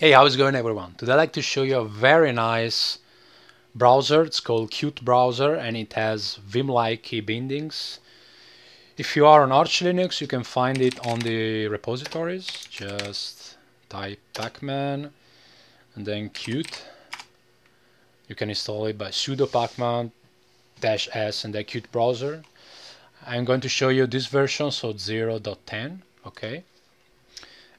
Hey, how's it going everyone? Today I'd like to show you a very nice browser. It's called qutebrowser and it has Vim-like key bindings. If you are on Arch Linux, you can find it on the repositories. Just type pacman and then Qt. You can install it by sudo pacman -s and then qutebrowser. I'm going to show you this version, so 0.10, okay?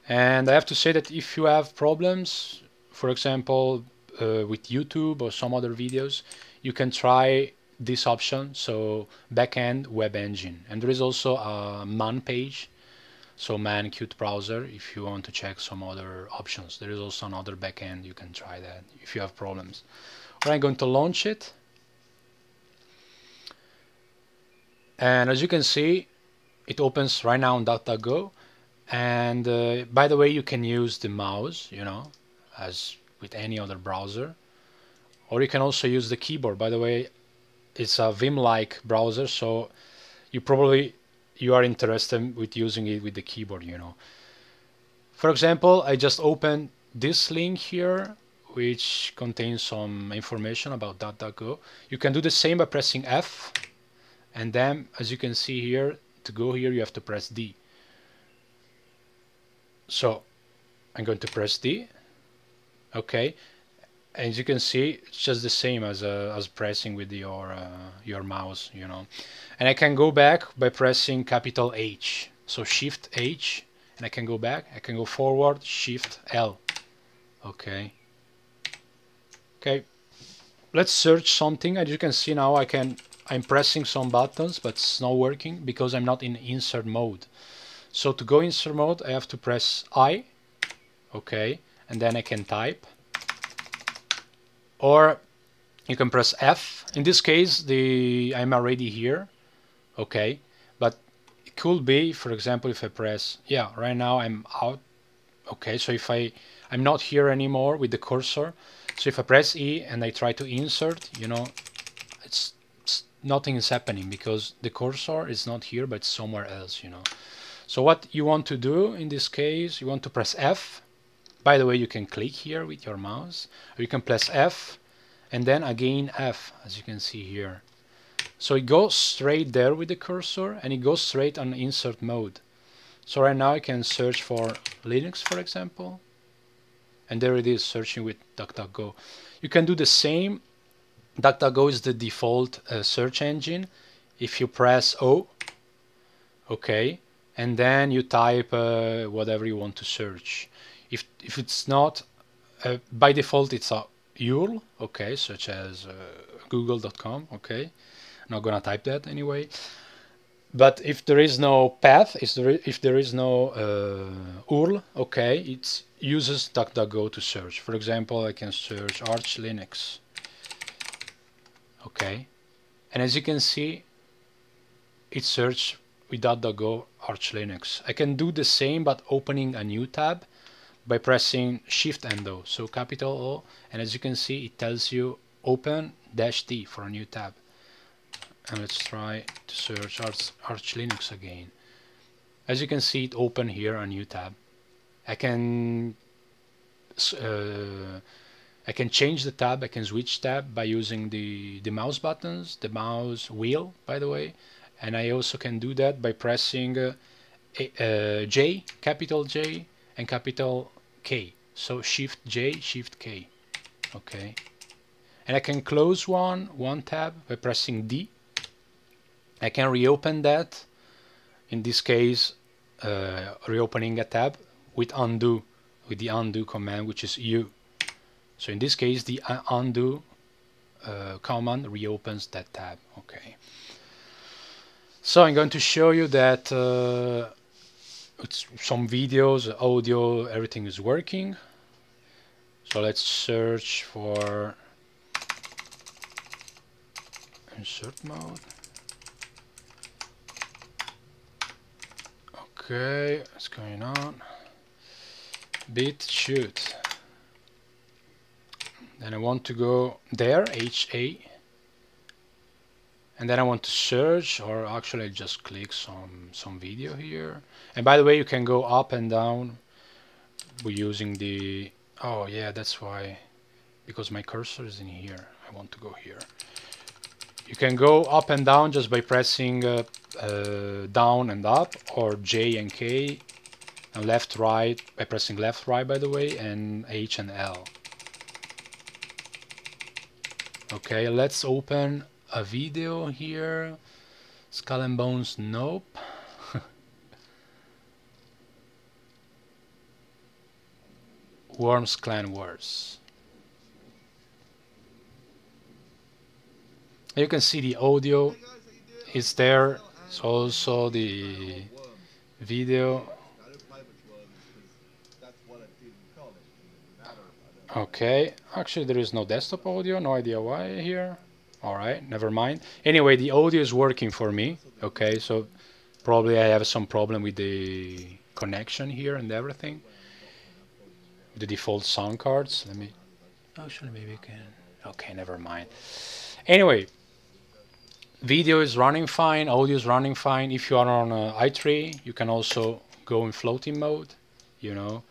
And I have to say that if you have problems, for example, uh, with YouTube or some other videos, you can try this option, so backend web engine. And there is also a man page, so man qutebrowser, if you want to check some other options. There is also another backend, you can try that if you have problems. I'm going to launch it. And as you can see, it opens right now on DuckDuckGo and uh, by the way you can use the mouse you know as with any other browser. Or you can also use the keyboard. By the way it's a Vim like browser so you probably you are interested with using it with the keyboard you know. For example I just opened this link here which contains some information about DuckDuckGo. You can do the same by pressing F. And then as you can see here to go here you have to press D so I'm going to press D. Okay. As you can see it's just the same as uh, as pressing with your uh, your mouse you know. And I can go back by pressing capital H. So shift H and I can go back. I can go forward shift L. Okay. Okay. Let's search something. As you can see now I can I'm pressing some buttons but it's not working because I'm not in insert mode so to go insert mode, I have to press I, okay, and then I can type. Or you can press F. In this case, the I'm already here, okay, but it could be, for example, if I press, yeah, right now I'm out, okay, so if I, I'm not here anymore with the cursor, so if I press E and I try to insert, you know, it's, it's nothing is happening because the cursor is not here, but somewhere else, you know. So what you want to do in this case, you want to press F. By the way, you can click here with your mouse, or you can press F and then again F, as you can see here. So it goes straight there with the cursor and it goes straight on insert mode. So right now I can search for Linux, for example, and there it is searching with DuckDuckGo. You can do the same. DuckDuckGo is the default uh, search engine. If you press O, okay, and then you type uh, whatever you want to search. If, if it's not, uh, by default it's a URL, okay, such as uh, google.com, okay. I'm not gonna type that anyway. But if there is no path, if there is, if there is no uh, URL, okay, it uses DuckDuckGo to search. For example, I can search Arch Linux, okay. And as you can see, it searched with Go Arch Linux. I can do the same but opening a new tab by pressing Shift and O, so capital O, and as you can see it tells you open dash T for a new tab. And let's try to search Arch, Arch Linux again. As you can see it open here a new tab. I can uh, I can change the tab, I can switch tab by using the, the mouse buttons, the mouse wheel by the way, and I also can do that by pressing uh, uh, J, capital J and capital K. So Shift J, Shift K. Okay. And I can close one, one tab by pressing D. I can reopen that, in this case, uh, reopening a tab with undo, with the undo command, which is U. So in this case, the undo uh, command reopens that tab. Okay. So I'm going to show you that uh, some videos, audio, everything is working. So let's search for insert mode. Okay, what's going on? BitChute. Then I want to go there, HA and then I want to search or actually just click some some video here. And by the way you can go up and down using the oh yeah that's why because my cursor is in here. I want to go here. You can go up and down just by pressing uh, uh, down and up or J and K and left right by pressing left right by the way and H and L. Okay let's open a video here. Skull and Bones nope. Worms Clan Wars. You can see the audio is there. It's also the video. Okay. Actually there is no desktop audio. No idea why here alright never mind. Anyway the audio is working for me okay? So probably I have some problem with the connection here and everything. The default sound cards let me actually maybe I can okay never mind. Anyway video is running fine, audio is running fine. If you are on uh, i3, you can also go in floating mode, you know,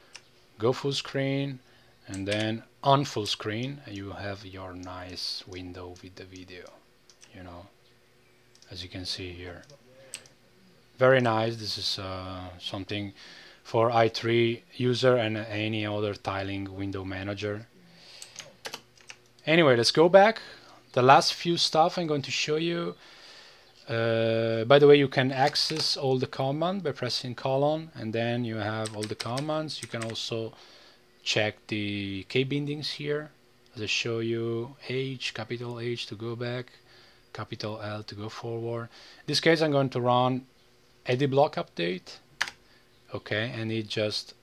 go full screen and then on full screen you have your nice window with the video, you know, as you can see here. Very nice. This is uh, something for i3 user and any other tiling window manager. Anyway, let's go back the last few stuff I'm going to show you uh, by the way you can access all the command by pressing colon and then you have all the commands you can also check the k-bindings here. As I show you H capital H to go back capital L to go forward? In this case I'm going to run AD-block update okay? And it just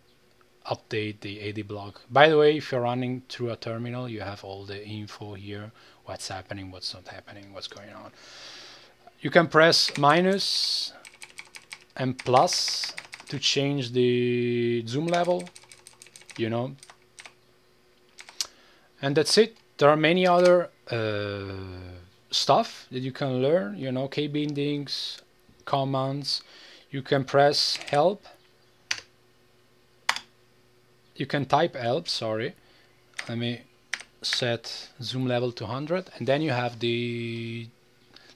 update the AD-block by the way if you're running through a terminal you have all the info here what's happening, what's not happening, what's going on. You can press minus and plus to change the zoom level, you know. And that's it. There are many other uh, stuff that you can learn, you know, key bindings, commands. You can press help. You can type help, sorry. Let me set zoom level to 100 and then you have the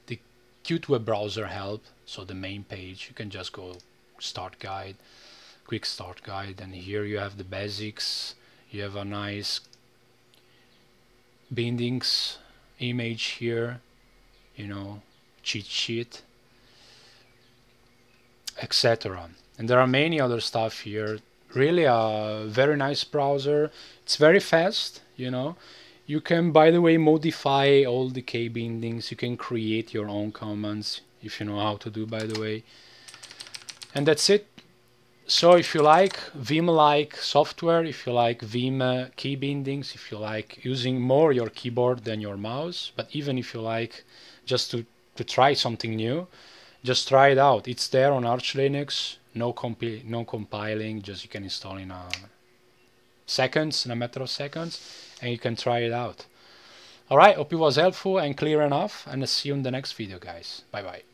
the Qt web browser help so the main page you can just go start guide quick start guide and here you have the basics. You have a nice bindings image here you know cheat sheet etc and there are many other stuff here. Really a very nice browser. It's very fast you know. You can by the way modify all the key bindings. You can create your own commands if you know how to do by the way. And that's it so if you like Vim like software if you like Vim uh, key bindings if you like using more your keyboard than your mouse but even if you like just to to try something new just try it out. It's there on Arch Linux no compi no compiling just you can install in a seconds in a matter of seconds and you can try it out. Alright hope it was helpful and clear enough and I'll see you in the next video guys. Bye bye